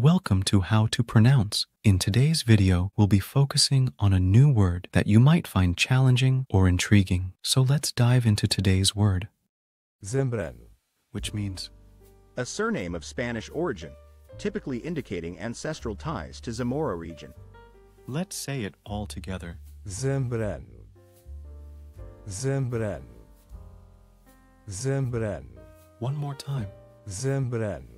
Welcome to How to Pronounce. In today's video, we'll be focusing on a new word that you might find challenging or intriguing. So let's dive into today's word, Zambrano. which means a surname of Spanish origin, typically indicating ancestral ties to Zamora region. let's say it all together. Zambrano. Zambrano. Zambrano. One more time. Zambrano.